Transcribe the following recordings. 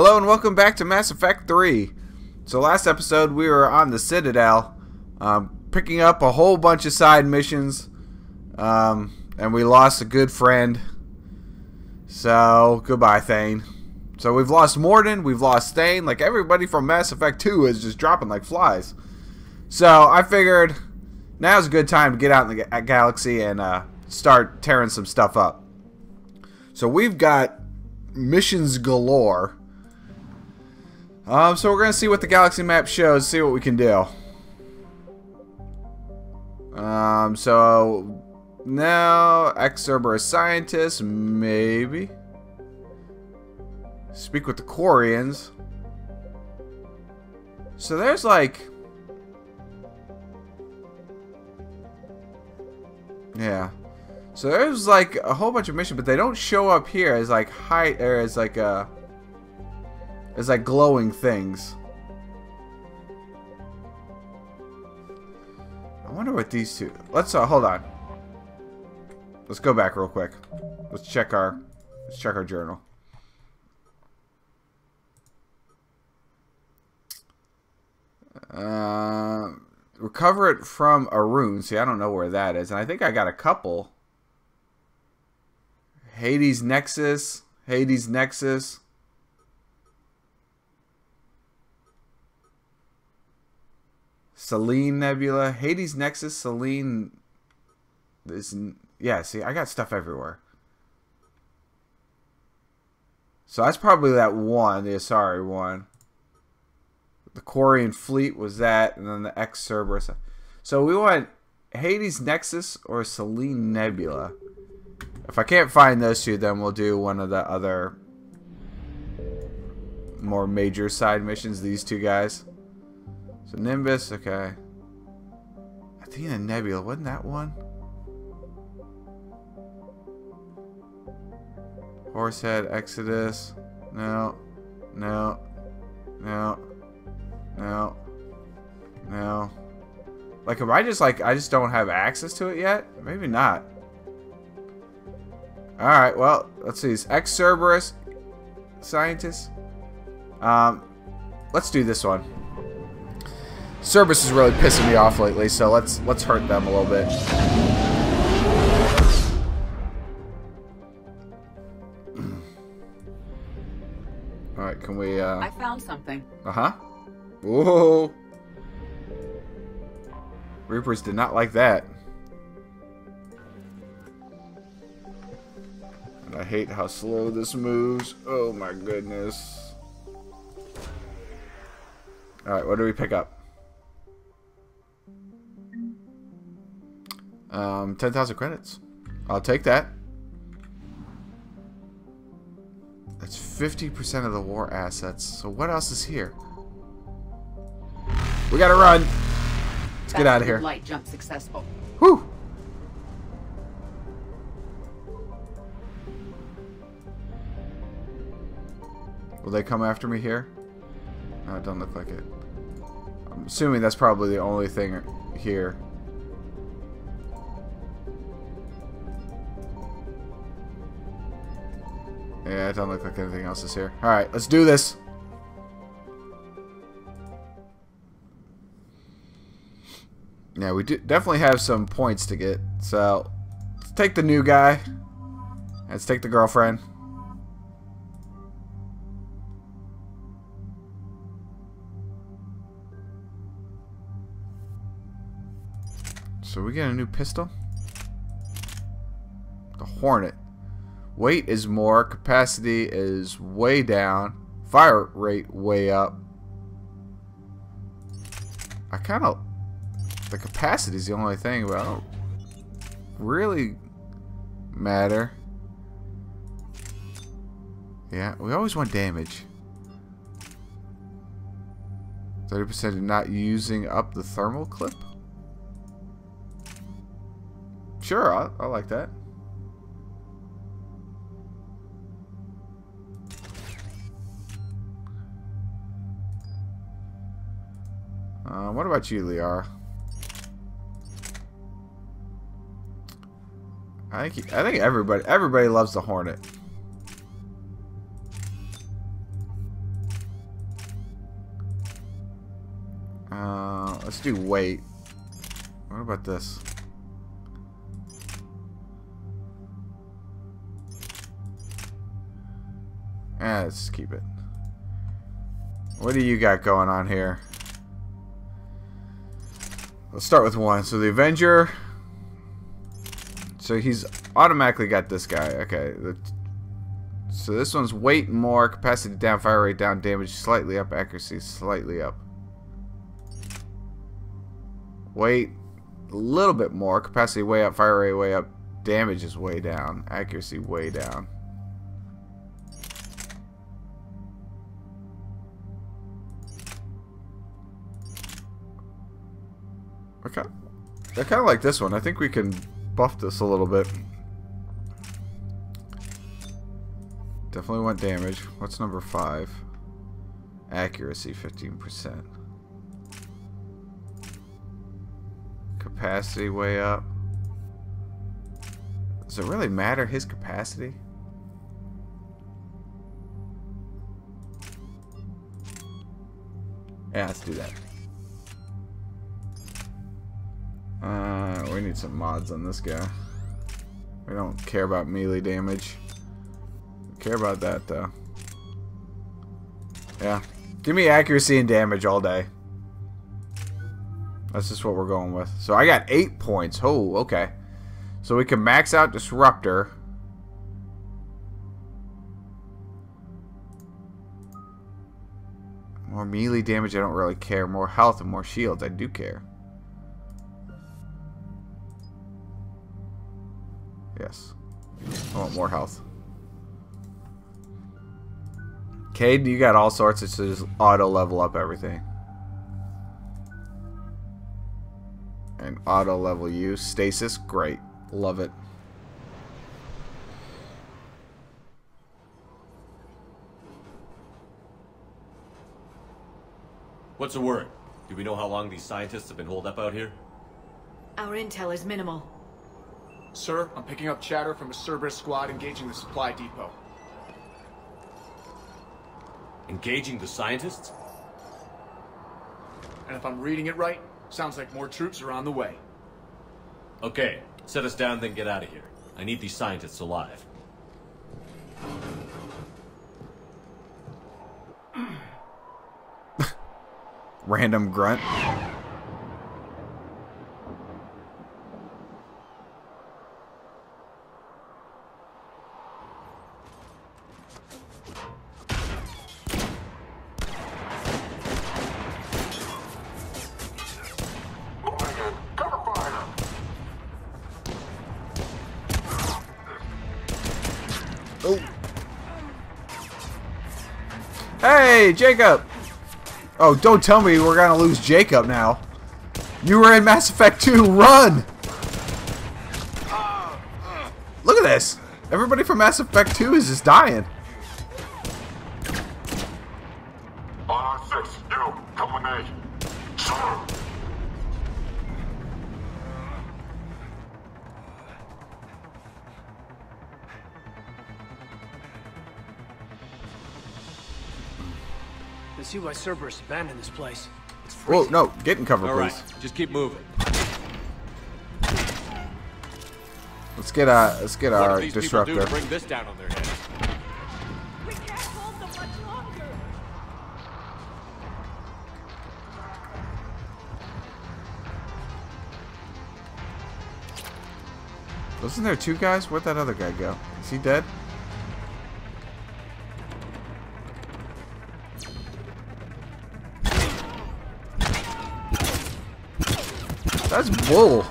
Hello and welcome back to Mass Effect 3. So last episode we were on the Citadel, um, picking up a whole bunch of side missions, um, and we lost a good friend. So goodbye, Thane. So we've lost Mordin, we've lost Thane, like everybody from Mass Effect 2 is just dropping like flies. So I figured now's a good time to get out in the ga galaxy and uh, start tearing some stuff up. So we've got missions galore. Um, so we're going to see what the galaxy map shows, see what we can do. Um, so now Cerberus scientist, maybe. Speak with the Quarians. So there's like... Yeah. So there's like a whole bunch of missions, but they don't show up here as like height or as like a as like glowing things. I wonder what these two. Let's uh, hold on. Let's go back real quick. Let's check our let's check our journal. Uh, recover it from a rune. See, I don't know where that is, and I think I got a couple. Hades Nexus, Hades Nexus. Silean Nebula, Hades Nexus, Silean. This, yeah. See, I got stuff everywhere. So that's probably that one, the Asari one. The Quarian fleet was that, and then the X Cerberus. So we want Hades Nexus or Silean Nebula. If I can't find those two, then we'll do one of the other more major side missions, these two guys. So Nimbus, okay. Athena Nebula, wasn't that one? Horsehead, Exodus. No. No. No. No. No. Like, am I just like, I just don't have access to it yet? Maybe not. Alright, well, let's see. X Cerberus scientist. Um, let's do this one. Cerberus is really pissing me off lately, so let's let's hurt them a little bit. Alright, can we uh I found something. Uh-huh. Whoa. Reapers did not like that. And I hate how slow this moves. Oh my goodness. Alright, what do we pick up? Um, 10,000 credits. I'll take that. That's 50% of the war assets. So what else is here? We gotta run. Let's get out of here. Light jump successful. Whew. Will they come after me here? No, it doesn't look like it. I'm assuming that's probably the only thing here. Yeah, it doesn't look like anything else is here. Alright, let's do this. Yeah, we do definitely have some points to get. So, let's take the new guy. Let's take the girlfriend. So we get a new pistol. The Hornet. Weight is more, capacity is way down, fire rate way up. I kind of the capacity is the only thing, but I don't really matter. Yeah, we always want damage. 30% of not using up the thermal clip? Sure, I, I like that. Um, what about you, Liara? I think I think everybody everybody loves the Hornet. Uh, let's do weight. What about this? Eh, let's keep it. What do you got going on here? Let's start with one. So the Avenger. So he's automatically got this guy. Okay. So this one's weight more, capacity down, fire rate down, damage slightly up, accuracy slightly up. Weight a little bit more, capacity way up, fire rate way up, damage is way down, accuracy way down. I kind of like this one. I think we can buff this a little bit. Definitely want damage. What's number five? Accuracy, 15%. Capacity way up. Does it really matter his capacity? Yeah, let's do that. Uh, we need some mods on this guy. We don't care about melee damage. We care about that, though. Yeah. Give me accuracy and damage all day. That's just what we're going with. So I got eight points. Oh, okay. So we can max out Disruptor. More melee damage, I don't really care. More health and more shields, I do care. I more health. Cade, you got all sorts. It's just auto level up everything. And auto level you. Stasis, great. Love it. What's the word? Do we know how long these scientists have been holed up out here? Our intel is minimal. Sir, I'm picking up chatter from a Cerberus squad engaging the supply depot. Engaging the scientists? And if I'm reading it right, sounds like more troops are on the way. Okay, set us down, then get out of here. I need these scientists alive. Random grunt. Hey, Jacob! Oh, don't tell me we're gonna lose Jacob now. You were in Mass Effect 2, run! Look at this! Everybody from Mass Effect 2 is just dying. See why Cerberus abandoned this place. It's Whoa, no, get in cover, All right, please. just keep moving. Let's get uh, let's get What our these disruptor. do to bring this down on their heads? We can't hold them much longer. Wasn't there two guys? Where'd that other guy go? Is he dead? That's bull.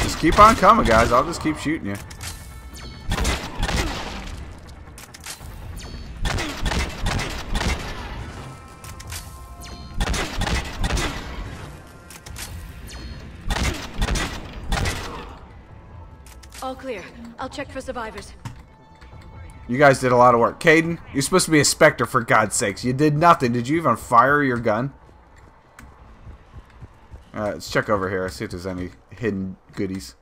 Just keep on coming, guys. I'll just keep shooting you. Clear. I'll check for survivors. You guys did a lot of work. Kaidan, you're supposed to be a Spectre for God's sakes. You did nothing. Did you even fire your gun? Alright, let's check over here. See if there's any hidden goodies.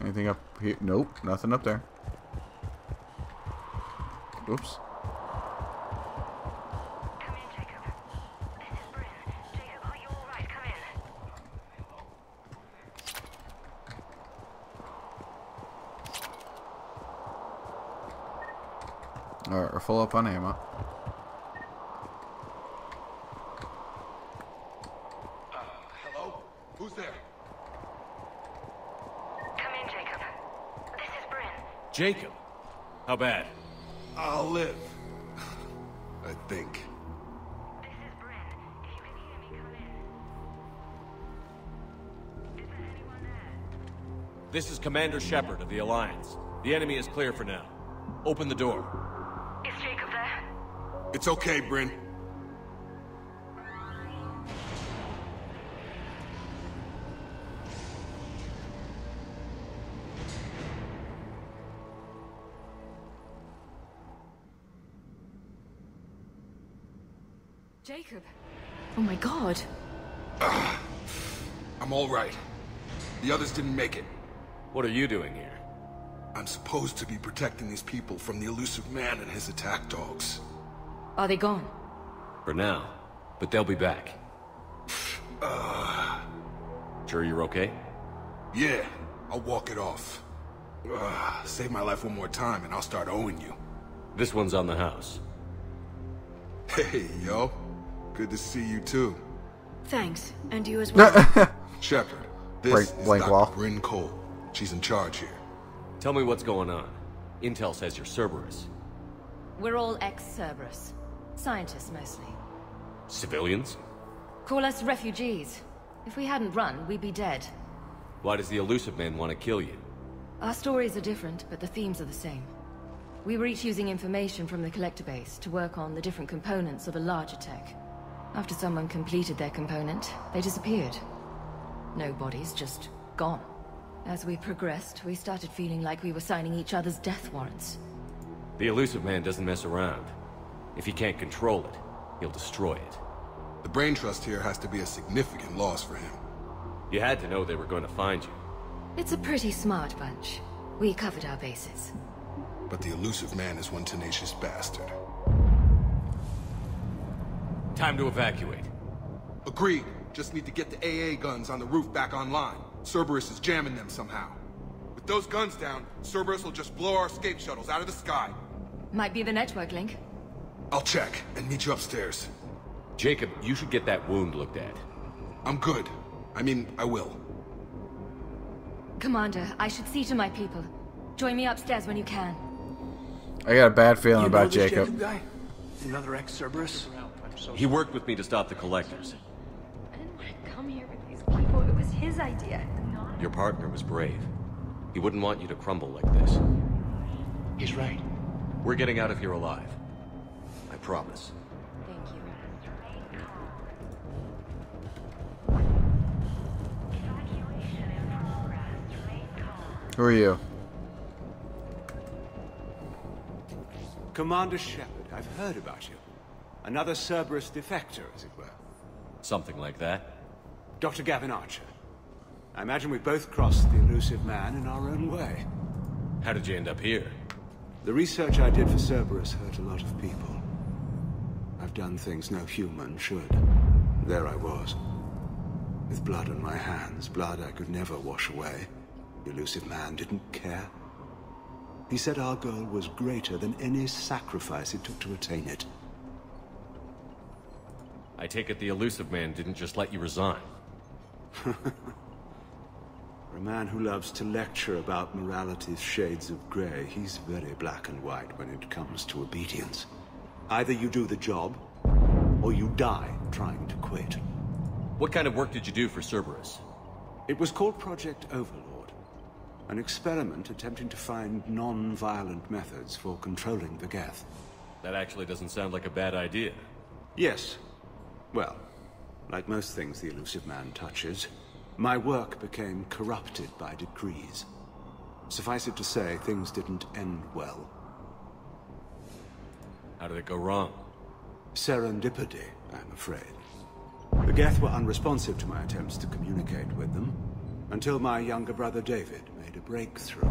Anything up here? Nope, nothing up there. Oops. Come in, Jacob. This is Bryn. Jacob, are you alright? Come in. Alright, we're full up on ammo. Hello? Who's there? Come in, Jacob. This is Bryn. Jacob! How bad? I'll live. I think. This is Bryn. If you can hear me, come in. Is there anyone there? This is Commander Shepard of the Alliance. The enemy is clear for now. Open the door. Is Jacob there? It's okay, Bryn. Jacob. Oh my god. I'm all right. The others didn't make it. What are you doing here? I'm supposed to be protecting these people from the Illusive Man and his attack dogs. Are they gone? For now. But they'll be back. Uh. Sure you're okay? Yeah, I'll walk it off. Ugh, save my life one more time and I'll start owing you. This one's on the house. Hey, yo. Good to see you too. Thanks. And you as well. Shepard, this Blank- is blank Dr. wall. Bryn Cole. She's in charge here. Tell me what's going on. Intel says you're Cerberus. We're all ex-Cerberus. Scientists, mostly. Civilians? Call us refugees. If we hadn't run, we'd be dead. Why does the Illusive Man want to kill you? Our stories are different, but the themes are the same. We were each using information from the collector base to work on the different components of a larger tech. After someone completed their component, they disappeared. No bodies, just gone. As we progressed, we started feeling like we were signing each other's death warrants. The Illusive Man doesn't mess around. If he can't control it, he'll destroy it. The brain trust here has to be a significant loss for him. You had to know they were going to find you. It's a pretty smart bunch. We covered our bases. But the Illusive Man is one tenacious bastard. Time to evacuate. Agreed. Just need to get the AA guns on the roof back online. Cerberus is jamming them somehow. With those guns down, Cerberus will just blow our escape shuttles out of the sky. Might be the network link. I'll check and meet you upstairs. Jacob, you should get that wound looked at. I'm good. I mean, I will. Commander, I should see to my people. Join me upstairs when you can. I got a bad feeling You about know this Jacob. guy? Another ex-Cerberus? He worked with me to stop the Collectors. I didn't want to come here with these people. It was his idea. Your partner was brave. He wouldn't want you to crumble like this. He's right. We're getting out of here alive. I promise. Thank you. Evacuation in progress. Remain calm. Who are you? Commander Shepard, I've heard about you. Another Cerberus defector, as it were. Something like that. Dr. Gavin Archer. I imagine we both crossed the Illusive Man in our own way. How did you end up here? The research I did for Cerberus hurt a lot of people. Done things no human should. There I was. With blood on my hands, blood I could never wash away. The Illusive Man didn't care. He said our goal was greater than any sacrifice it took to attain it. I take it the Illusive Man didn't just let you resign. For a man who loves to lecture about morality's shades of grey, he's very black and white when it comes to obedience. Either you do the job, or you die trying to quit. What kind of work did you do for Cerberus? It was called Project Overlord. An experiment attempting to find non-violent methods for controlling the Geth. That actually doesn't sound like a bad idea. Yes. Well, like most things the Illusive Man touches, my work became corrupted by decrees. Suffice it to say, things didn't end well. How did it go wrong? Serendipity, I'm afraid. The Geth were unresponsive to my attempts to communicate with them, until my younger brother David made a breakthrough.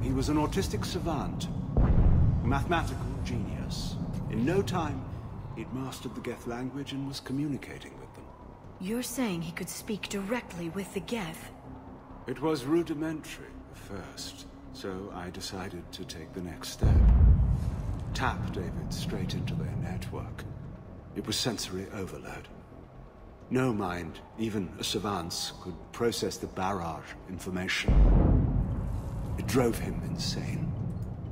He was an autistic savant, a mathematical genius. In no time, he'd mastered the Geth language and was communicating with them. You're saying he could speak directly with the Geth? It was rudimentary at first, so I decided to take the next step. Tap David straight into their network. It was sensory overload. No mind, even a savant's, could process the barrage information. It drove him insane.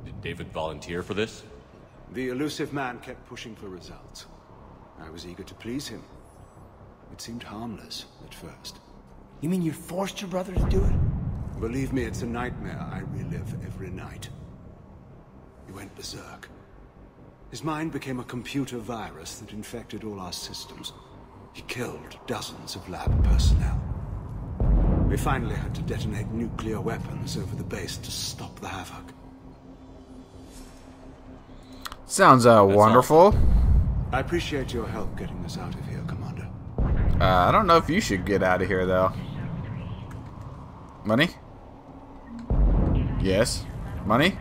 Did David volunteer for this? The Illusive Man kept pushing for results. I was eager to please him. It seemed harmless at first. You mean you forced your brother to do it? Believe me, it's a nightmare I relive every night. He went berserk. His mind became a computer virus that infected all our systems. He killed dozens of lab personnel. We finally had to detonate nuclear weapons over the base to stop the havoc. Sounds uh, wonderful. I appreciate your help getting us out of here, Commander. Uh, I don't know if you should get out of here, though. Money? Yes. Money?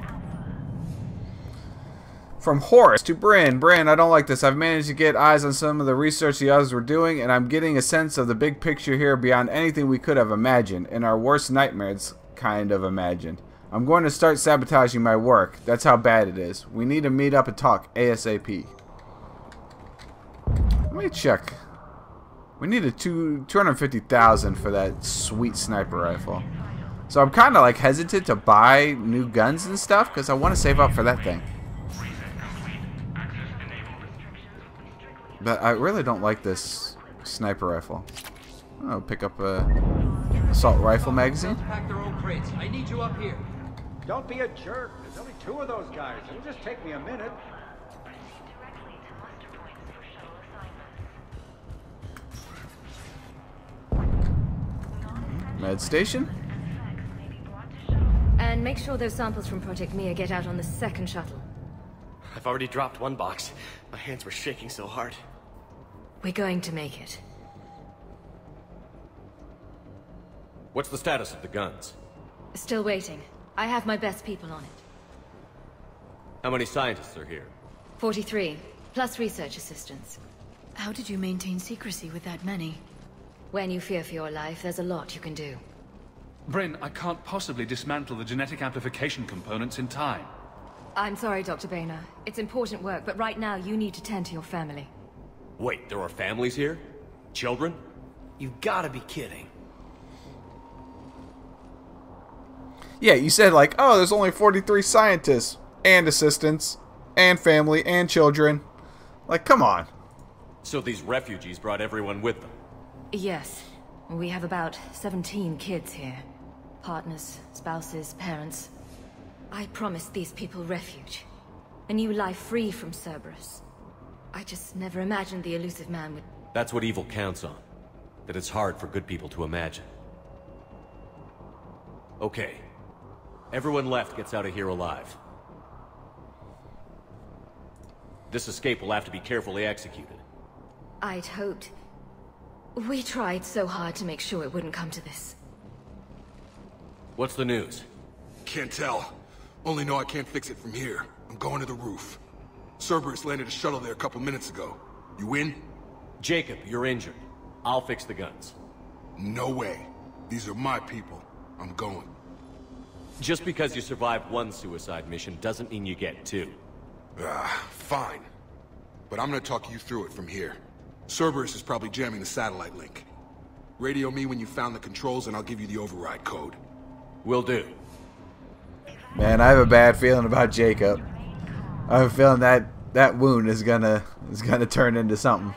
From Horace to Bryn. Bryn, I don't like this. I've managed to get eyes on some of the research the others were doing, and I'm getting a sense of the big picture here beyond anything we could have imagined, in our worst nightmares kind of imagined. I'm going to start sabotaging my work. That's how bad it is. We need to meet up and talk ASAP. Let me check. We needed two two hundred fifty thousand for that sweet sniper rifle. So I'm kind of like hesitant to buy new guns and stuff because I want to save up for that thing. But I really don't like this sniper rifle. I'll pick up a assault rifle magazine. Pack their own crates. I need you up here. Don't be a jerk. There's only two of those guys. It'll just take me a minute. Med station. And make sure those samples from Project Mia get out on the second shuttle. I've already dropped one box. My hands were shaking so hard. We're going to make it. What's the status of the guns? Still waiting. I have my best people on it. How many scientists are here? 43, plus research assistants. How did you maintain secrecy with that many? When you fear for your life, there's a lot you can do. Bryn, I can't possibly dismantle the genetic amplification components in time. I'm sorry, Dr. Boehner. It's important work, but right now you need to tend to your family. Wait, there are families here? Children? You gotta be kidding. Yeah, you said like, oh, there's only 43 scientists and assistants and family and children. Like, come on. So these refugees brought everyone with them? Yes. We have about 17 kids here. Partners, spouses, parents. I promised these people refuge. A new life free from Cerberus. I just never imagined the Illusive Man would... That's what evil counts on. That it's hard for good people to imagine. Okay. Everyone left gets out of here alive. This escape will have to be carefully executed. I'd hoped... We tried so hard to make sure it wouldn't come to this. What's the news? Can't tell. Only know I can't fix it from here. I'm going to the roof. Cerberus landed a shuttle there a couple minutes ago. You in? Jacob, you're injured. I'll fix the guns. No way. These are my people. I'm going. Just because you survived one suicide mission doesn't mean you get two. Ah, fine. But I'm gonna talk you through it from here. Cerberus is probably jamming the satellite link. Radio me when you found the controls and I'll give you the override code. Will do. Man, I have a bad feeling about Jacob. I have a feeling that that wound is gonna is gonna turn into something.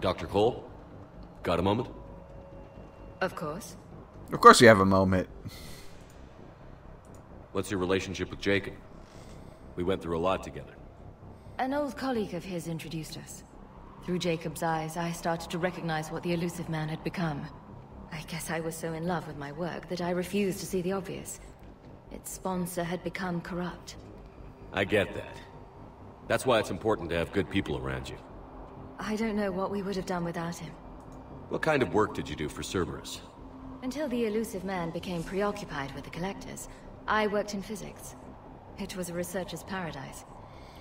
Dr. Cole, got a moment? Of course. Of course, you have a moment. What's your relationship with Jacob? We went through a lot together. An old colleague of his introduced us. Through Jacob's eyes, I started to recognize what the Illusive Man had become. I guess I was so in love with my work that I refused to see the obvious. Its sponsor had become corrupt. I get that. That's why it's important to have good people around you. I don't know what we would have done without him. What kind of work did you do for Cerberus? Until the Illusive Man became preoccupied with the Collectors, I worked in physics. It was a researcher's paradise.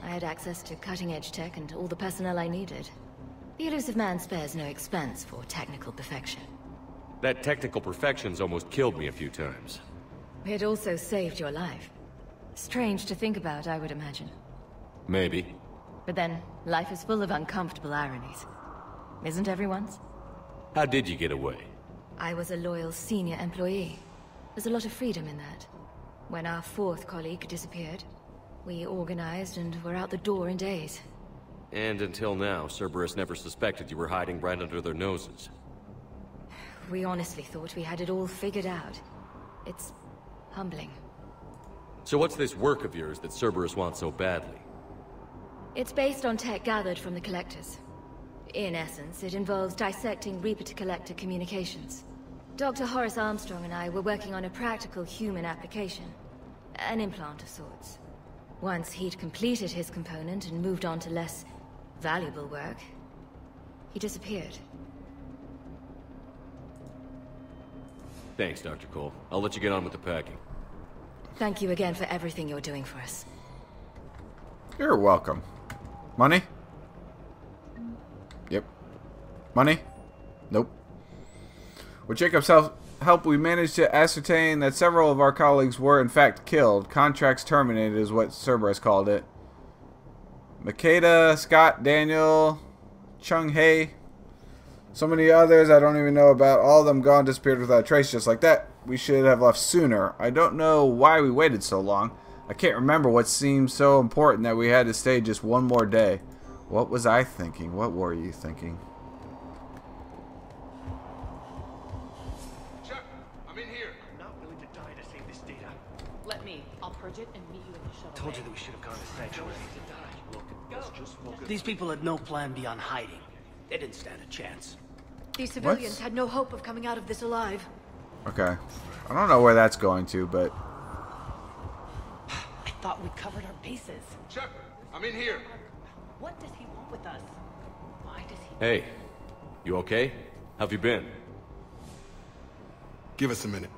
I had access to cutting-edge tech and all the personnel I needed. The Illusive Man spares no expense for technical perfection. That technical perfection's almost killed me a few times. It also saved your life. Strange to think about, I would imagine. Maybe. But then, life is full of uncomfortable ironies. Isn't everyone's? How did you get away? I was a loyal senior employee. There's a lot of freedom in that. When our fourth colleague disappeared, we organized and were out the door in days. And until now, Cerberus never suspected you were hiding right under their noses. We honestly thought we had it all figured out. It's humbling. So what's this work of yours that Cerberus wants so badly? It's based on tech gathered from the Collectors. In essence, it involves dissecting Reaper-to-Collector communications. Dr. Horace Armstrong and I were working on a practical human application. An implant of sorts. Once he'd completed his component and moved on to less valuable work, he disappeared. Thanks, Dr. Cole. I'll let you get on with the packing. Thank you again for everything you're doing for us. You're welcome. Money? Yep. Money? Nope. With Jacob's help, help, we managed to ascertain that several of our colleagues were in fact killed. Contracts terminated is what Cerberus called it. Makeda, Scott, Daniel, Chung Hei, so many others I don't even know about. All of them gone, disappeared without a trace, just like that. We should have left sooner. I don't know why we waited so long. I can't remember what seemed so important that we had to stay just one more day. What was I thinking? What were you thinking? Shepard, I'm in here. I'm not willing to die to save this data. Let me. I'll purge it and meet you in the shuttle. Told you that we should have gone to Sanctuary. These people had no plan beyond hiding. They didn't stand a chance. These civilians had no hope of coming out of this alive. Okay. I don't know where that's going to, but... I thought we covered our bases. Shepard, I'm in here. What does he want with us? Why does he... Hey, you okay? How've you been? Give us a minute.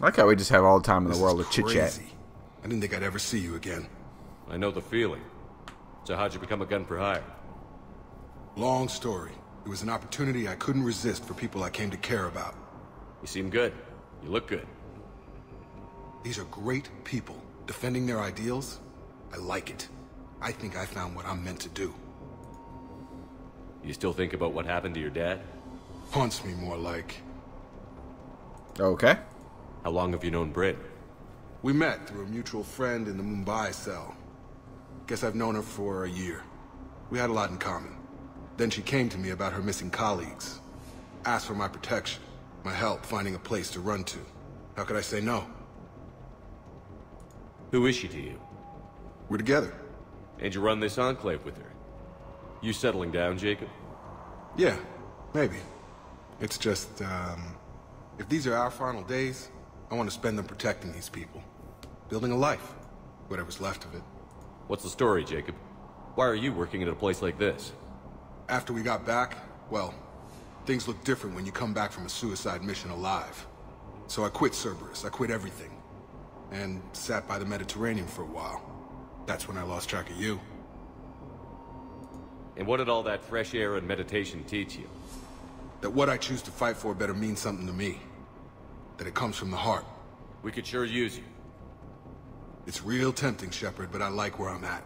I like how we just have all the time in the This world is to chit-chat. I didn't think I'd ever see you again. I know the feeling. So how'd you become a gun for hire? Long story. It was an opportunity I couldn't resist for people I came to care about. You seem good. You look good. These are great people, defending their ideals. I like it. I think I found what I'm meant to do. You still think about what happened to your dad? Haunts me more like. Okay. How long have you known Bryn? We met through a mutual friend in the Mumbai cell. Guess I've known her for a year. We had a lot in common. Then she came to me about her missing colleagues. Asked for my protection, my help finding a place to run to. How could I say no? Who is she to you? We're together. And you run this enclave with her? You settling down, Jacob? Yeah, maybe. It's just, um... If these are our final days, I want to spend them protecting these people. Building a life. Whatever's left of it. What's the story, Jacob? Why are you working at a place like this? After we got back, well, things look different when you come back from a suicide mission alive. So I quit Cerberus, I quit everything. And sat by the Mediterranean for a while. That's when I lost track of you. And what did all that fresh air and meditation teach you? That what I choose to fight for better mean something to me. That it comes from the heart. We could sure use you. It's real tempting, Shepard, but I like where I'm at.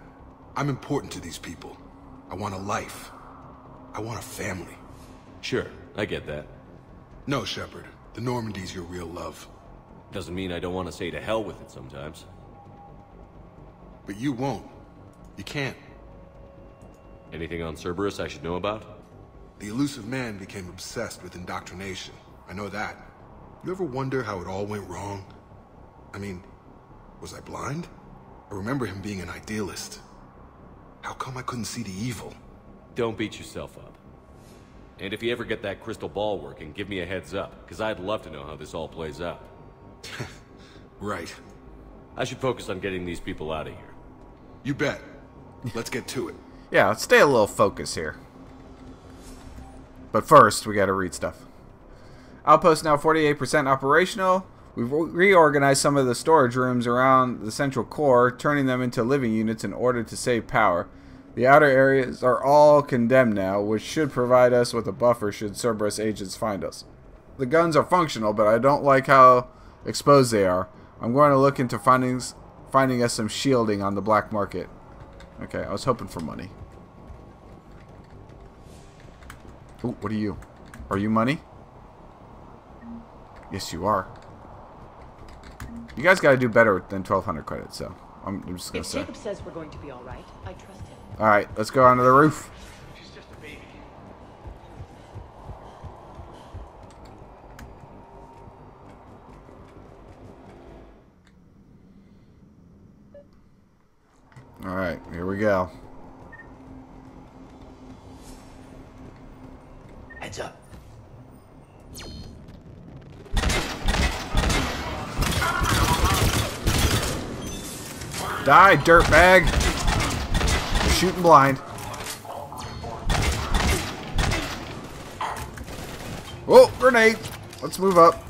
I'm important to these people. I want a life. I want a family. Sure, I get that. No, Shepard. The Normandy's your real love. Doesn't mean I don't want to say to hell with it sometimes. But you won't. You can't. Anything on Cerberus I should know about? The Illusive Man became obsessed with indoctrination. I know that. You ever wonder how it all went wrong? I mean, was I blind? I remember him being an idealist. How come I couldn't see the evil? Don't beat yourself up. And if you ever get that crystal ball working, give me a heads up, because I'd love to know how this all plays out. right. I should focus on getting these people out of here. You bet. Let's get to it. Yeah, let's stay a little focused here. But first, we gotta read stuff. Outpost now 48% operational. We've reorganized some of the storage rooms around the central core, turning them into living units in order to save power. The outer areas are all condemned now, which should provide us with a buffer should Cerberus agents find us. The guns are functional, but I don't like how exposed they are. I'm going to look into findings, finding us some shielding on the black market. Okay, I was hoping for money. Ooh, what are you? Are you money? Yes, you are. You guys got to do better than 1,200 credits, so I'm, I'm just going to say. Jacob says we're going to be all right, I trust. Alright, let's go onto the roof. She's just a baby. Alright, here we go. Heads up. Die, dirtbag! Shooting blind. Oh, grenade! Let's move up.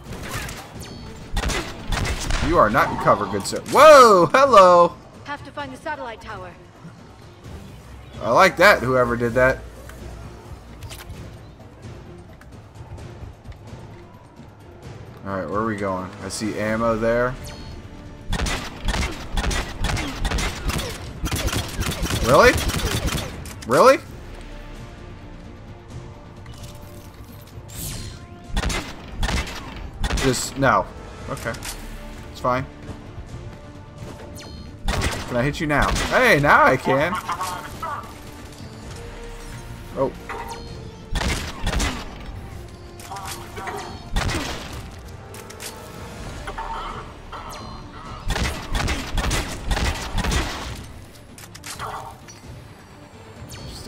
You are not in cover, good sir. Whoa! Hello! Have to find the satellite tower. I like that, whoever did that. Alright, where are we going? I see ammo there. Really? Really? Just, no. Okay. It's fine. Can I hit you now? Hey, now I can.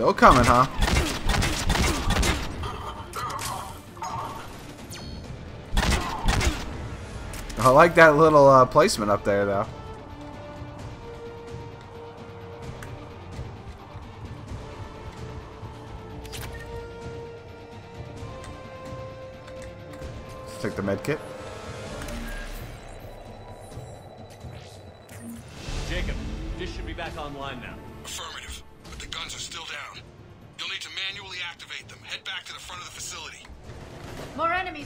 Still coming, huh? I like that little uh, placement up there, though. Let's take the med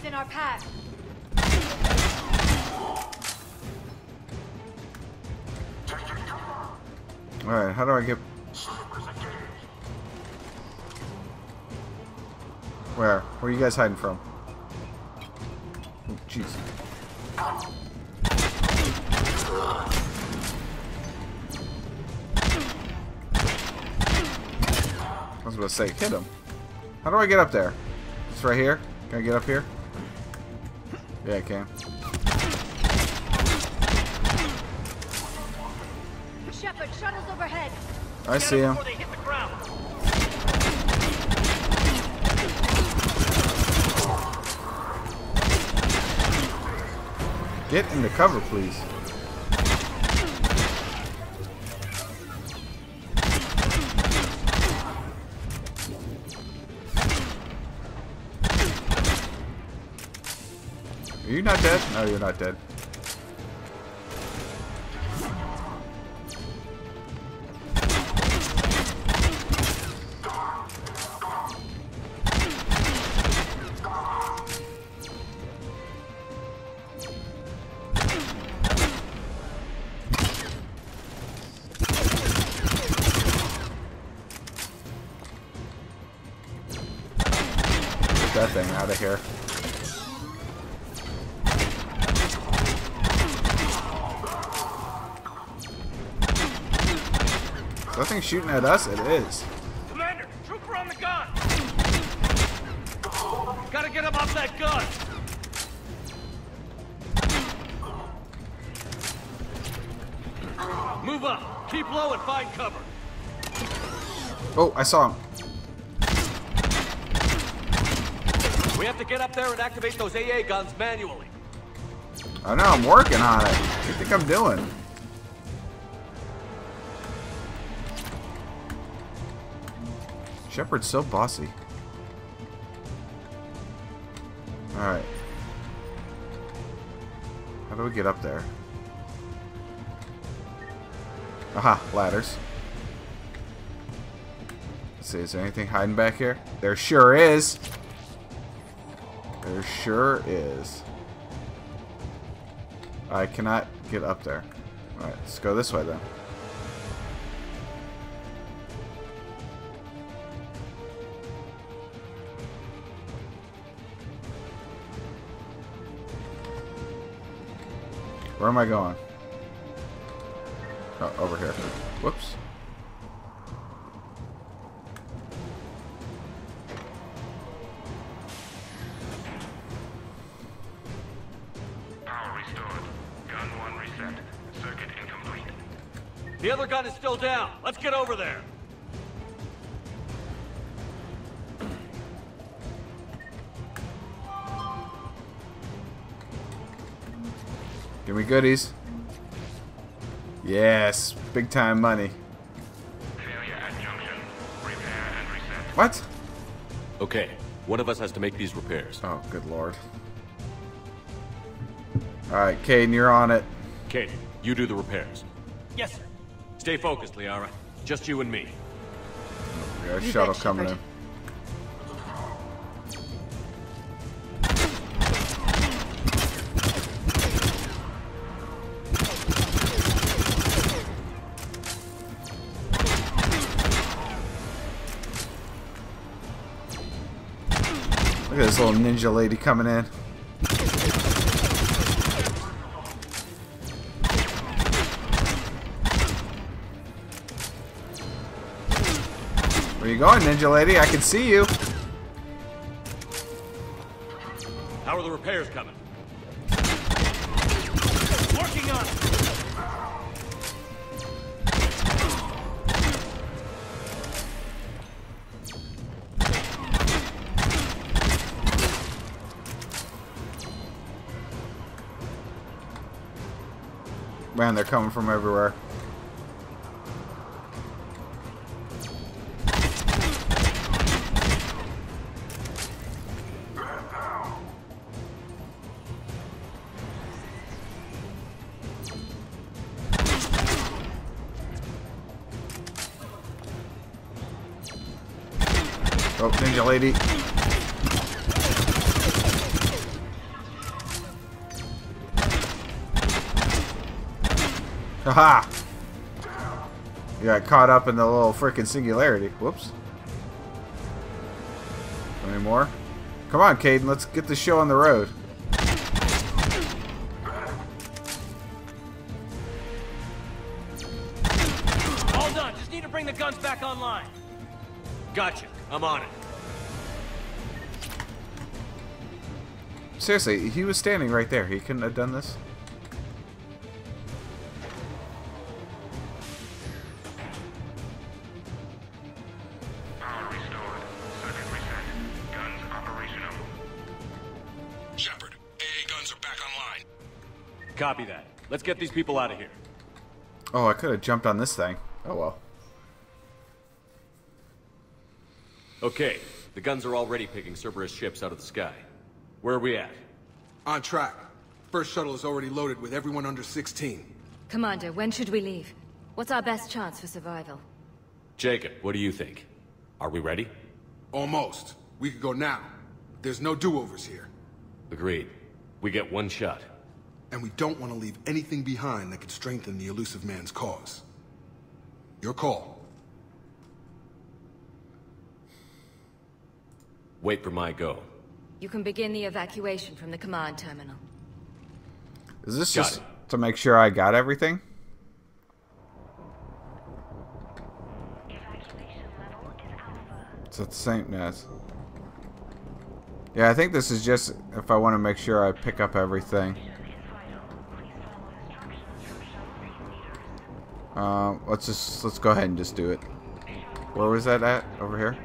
in our path. Alright, how do I get... Where? Where are you guys hiding from? Oh, jeez. I was about to say, hit him. How do I get up there? It's right here? Can I get up here? Yeah, I can. Shepard, shuttles overhead. I see him. Before they hit the ground. Get in the cover, please. Are you not dead? No, you're not dead. Shooting at us? It is. Commander, trooper on the gun. Gotta get him off that gun. Move up. Keep low and find cover. Oh, I saw him. We have to get up there and activate those AA guns manually. I know, I'm working on it. What do you think I'm doing? Shepard's so bossy. Alright. How do we get up there? Aha, ladders. Let's see, is there anything hiding back here? There sure is. There sure is. I cannot get up there. Alright, let's go this way then. Where am I going? Oh, over here. Whoops. Power restored. Gun 1 reset. Circuit incomplete. The other gun is still down. Let's get over there. Goodies. Yes, big time money. Failure at junction. Repair and reset. What? Okay, one of us has to make these repairs. Oh, good lord. Alright, Kaidan, you're on it. Kate, you do the repairs. Yes, sir. Stay focused, Liara. Just you and me. We got a shuttle coming Shepard. in. This little ninja lady coming in. Where you going, ninja lady? I can see you. How are the repairs coming? Man, they're coming from everywhere. Oh, ninja lady. Haha! You got caught up in the little freaking singularity. Whoops. Any more? Come on, Kaidan, let's get the show on the road. All done. Just need to bring the guns back online. Gotcha. I'm on it. Seriously, he was standing right there. He couldn't have done this. People out of here. Oh, I could have jumped on this thing. Oh well. Okay, the guns are already picking Cerberus ships out of the sky. Where are we at? On track. First shuttle is already loaded with everyone under 16. Commander, when should we leave? What's our best chance for survival? Jacob, what do you think? Are we ready? Almost. We could go now. There's no do-overs here. Agreed. We get one shot. And we don't want to leave anything behind that could strengthen the Illusive Man's cause. Your call. Wait for my go. You can begin the evacuation from the command terminal. Is this Got just it. to make sure I got everything? Evacuation level is Alpha. It's the same as. Yeah, I think this is just if I want to make sure I pick up everything. Um, let's just let's go ahead and just do it. Where was that at? Over here.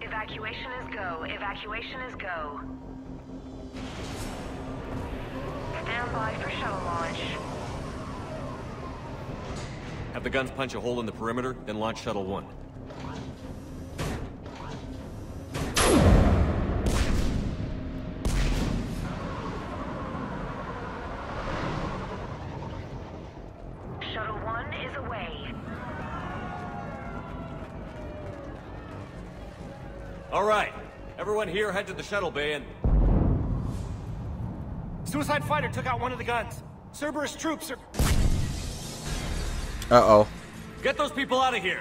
Evacuation is go. Evacuation is go. Stand by for shuttle launch. Have the guns punch a hole in the perimeter, then launch Shuttle 1. Shuttle 1 is away. All right. Everyone here head to the shuttle bay and... Suicide fighter took out one of the guns. Cerberus troops are... Uh-oh. Get those people out of here!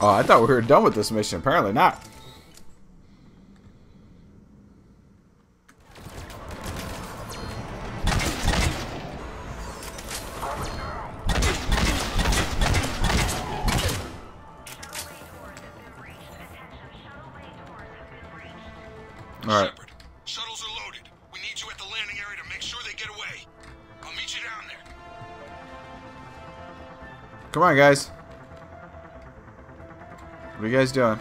Oh, I thought we were done with this mission. Apparently not. Come on, guys. What are you guys doing?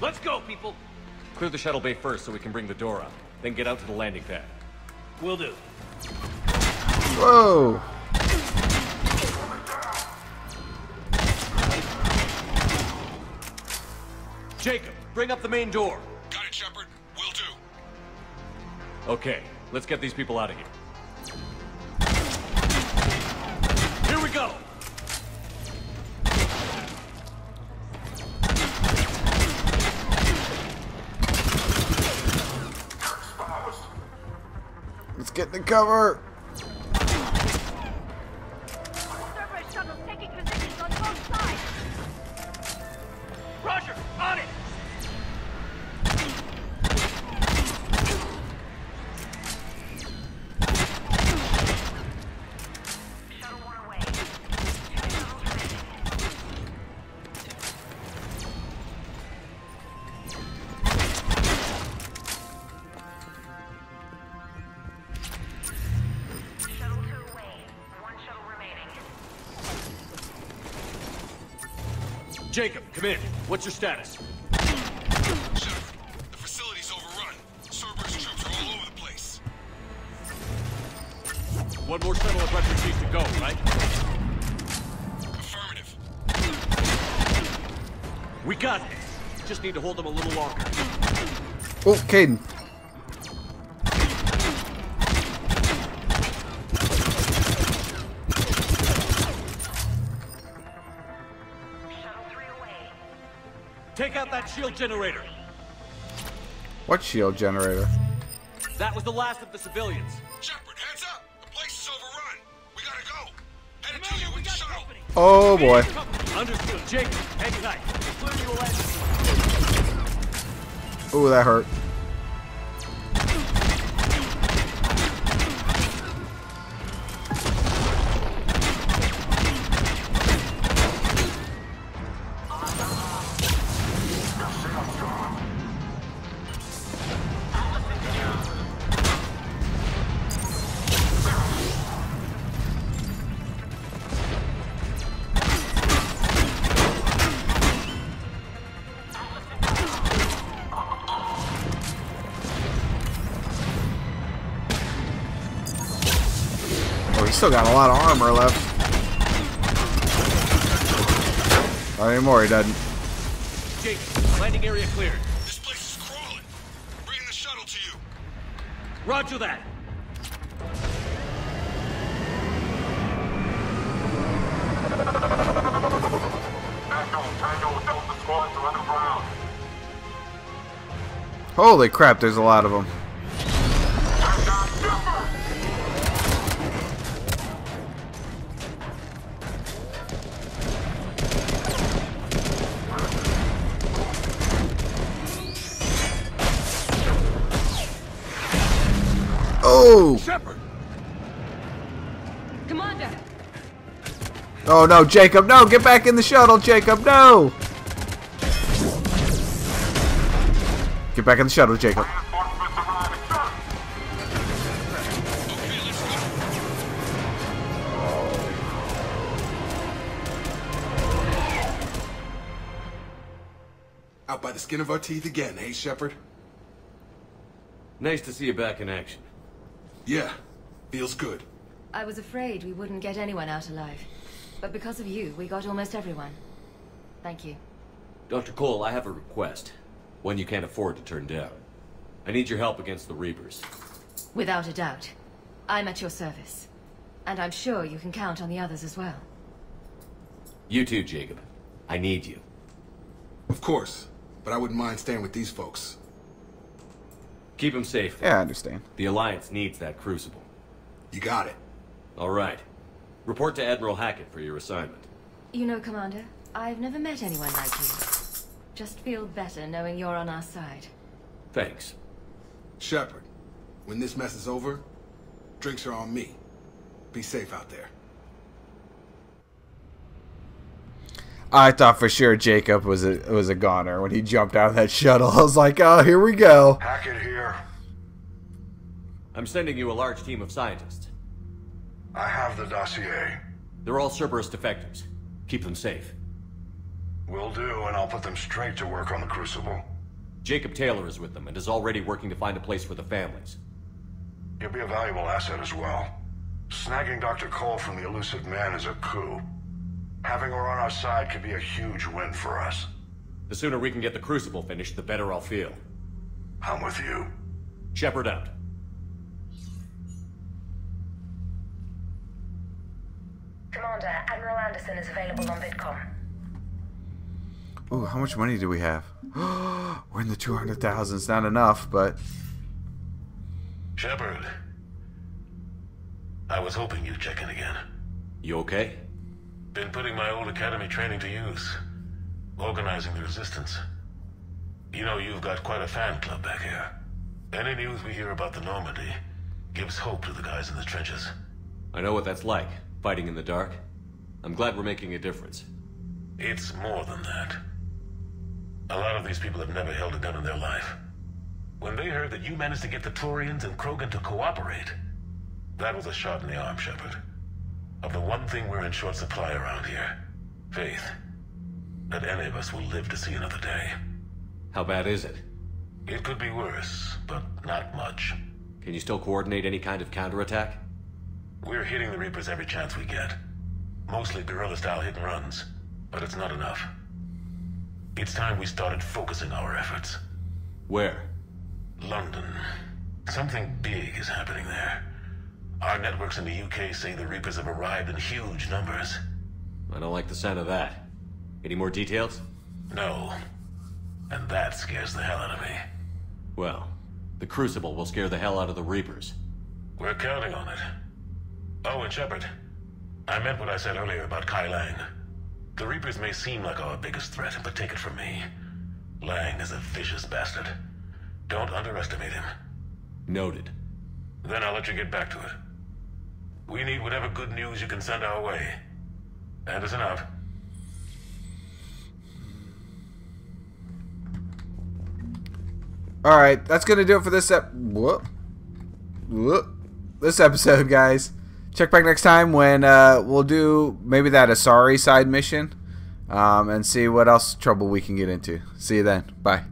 Let's go, people! Clear the shuttle bay first so we can bring the door up. Then get out to the landing pad. Will do. Whoa! Jacob, bring up the main door. Got it, Shepard. Will do. Okay, let's get these people out of here. Here we go! Let's get the cover! Jacob, come in. What's your status? Shepard, the facility's overrun. Cerberus troops are all over the place. One more shuttle of refugees to go, right? Affirmative. We got this. Just need to hold them a little longer. Oh, Kaidan. Shield generator. What shield generator? That was the last of the civilians. Shepard, heads up. The place is overrun. We gotta go. Headed to you with the shuttle. Oh boy. Understood. Jacob, hang tight. Clear you will end. Ooh, that hurt. Still got a lot of armor left. Not anymore, he doesn't. Jacob, landing area cleared. This place is crawling. Bringing the shuttle to you. Roger that. Holy crap, there's a lot of them. Oh no, Jacob, no! Get back in the shuttle, Jacob, no! Get back in the shuttle, Jacob. Out by the skin of our teeth again, hey, Shepard? Nice to see you back in action. Yeah, feels good. I was afraid we wouldn't get anyone out alive. But because of you, we got almost everyone. Thank you. Dr. Cole, I have a request. One you can't afford to turn down. I need your help against the Reapers. Without a doubt. I'm at your service. And I'm sure you can count on the others as well. You too, Jacob. I need you. Of course, but I wouldn't mind staying with these folks. Keep them safe. Yeah, I understand. The Alliance needs that crucible. You got it. All right. Report to Admiral Hackett for your assignment. You know, Commander, I've never met anyone like you. Just feel better knowing you're on our side. Thanks. Shepard, when this mess is over, drinks are on me. Be safe out there. I thought for sure Jacob was a was a goner when he jumped out of that shuttle. I was like, oh, here we go. Hackett here. I'm sending you a large team of scientists. I have the dossier. They're all Cerberus defectors. Keep them safe. Will do, and I'll put them straight to work on the Crucible. Jacob Taylor is with them and is already working to find a place for the families. He'll be a valuable asset as well. Snagging Dr. Cole from the Illusive Man is a coup. Having her on our side could be a huge win for us. The sooner we can get the Crucible finished, the better I'll feel. I'm with you. Shepard out. Commander, Admiral Anderson is available on VidCom. Ooh, how much money do we have? We're in the 200,000. It's not enough, but... Shepard. I was hoping you'd check in again. You okay? Been putting my old academy training to use. Organizing the resistance. You know you've got quite a fan club back here. Any news we hear about the Normandy gives hope to the guys in the trenches. I know what that's like, fighting in the dark. I'm glad we're making a difference. It's more than that. A lot of these people have never held a gun in their life. When they heard that you managed to get the Turians and Krogan to cooperate, that was a shot in the arm, Shepard. Of the one thing we're in short supply around here, faith. That any of us will live to see another day. How bad is it? It could be worse, but not much. Can you still coordinate any kind of counterattack? We're hitting the Reapers every chance we get. Mostly guerrilla-style hit and runs, but it's not enough. It's time we started focusing our efforts. Where? London. Something big is happening there. Our networks in the UK say the Reapers have arrived in huge numbers. I don't like the sound of that. Any more details? No. And that scares the hell out of me. Well, the Crucible will scare the hell out of the Reapers. We're counting on it. Oh, and Shepard. I meant what I said earlier about Kai Leng. The Reapers may seem like our biggest threat, but take it from me. Leng is a vicious bastard. Don't underestimate him. Noted. Then I'll let you get back to it. We need whatever good news you can send our way. Anderson out. All right, that's gonna do it for this ep. Whoop. Whoop. This episode, guys. Check back next time when uh, we'll do maybe that Asari side mission, um, and see what else trouble we can get into. See you then. Bye.